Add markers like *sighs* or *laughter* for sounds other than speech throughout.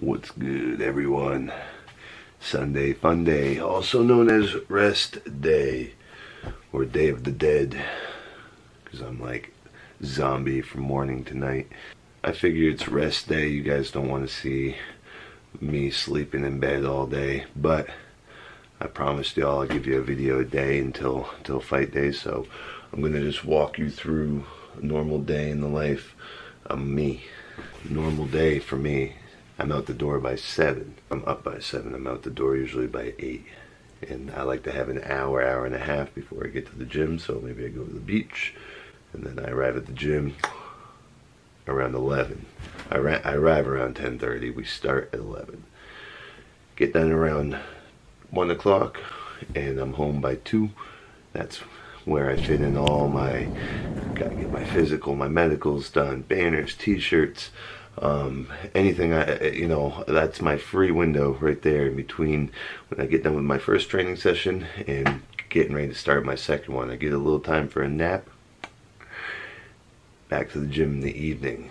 What's good, everyone? Sunday Fun Day, also known as Rest Day or Day of the Dead, because I'm like zombie from morning to night. I figure it's rest day. You guys don't want to see me sleeping in bed all day, but I promised y'all I'll give you a video a day until until fight day. So I'm gonna just walk you through a normal day in the life of me. Normal day for me. I'm out the door by seven. I'm up by seven. I'm out the door usually by eight. And I like to have an hour, hour and a half before I get to the gym. So maybe I go to the beach and then I arrive at the gym around 11. I, I arrive around 10:30. We start at 11. Get done around one o'clock, and I'm home by two. That's where I fit in all my. Gotta get my physical, my medicals done, banners, T-shirts, um, anything. I, you know, that's my free window right there in between when I get done with my first training session and getting ready to start my second one. I get a little time for a nap back to the gym in the evening.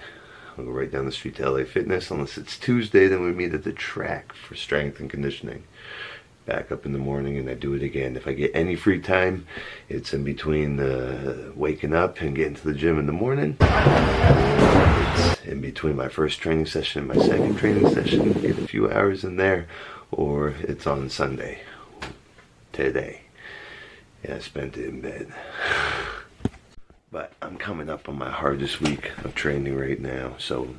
I'll go right down the street to LA Fitness. Unless it's Tuesday, then we meet at the track for strength and conditioning. Back up in the morning and I do it again. If I get any free time, it's in between uh, waking up and getting to the gym in the morning. It's in between my first training session and my second training session. Get a few hours in there. Or it's on Sunday. Today. Yeah, I spent it in bed. *sighs* But I'm coming up on my hardest week of training right now. So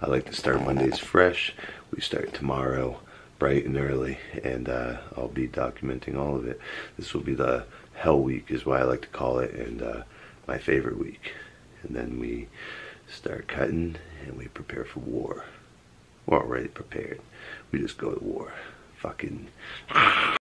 I like to start Mondays fresh. We start tomorrow bright and early. And uh, I'll be documenting all of it. This will be the hell week is why I like to call it. And uh, my favorite week. And then we start cutting and we prepare for war. We're already prepared. We just go to war. Fucking...